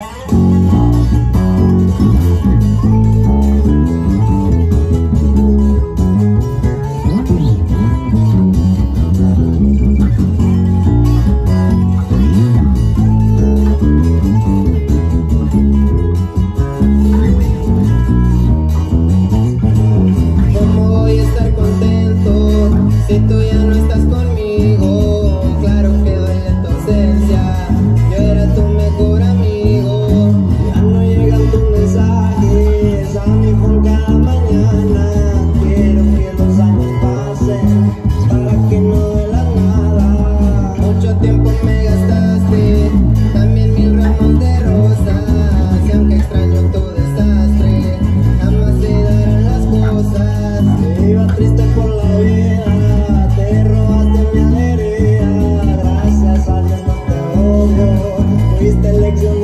¿Cómo voy a estar contento si tú ya no estás conmigo? twist the legs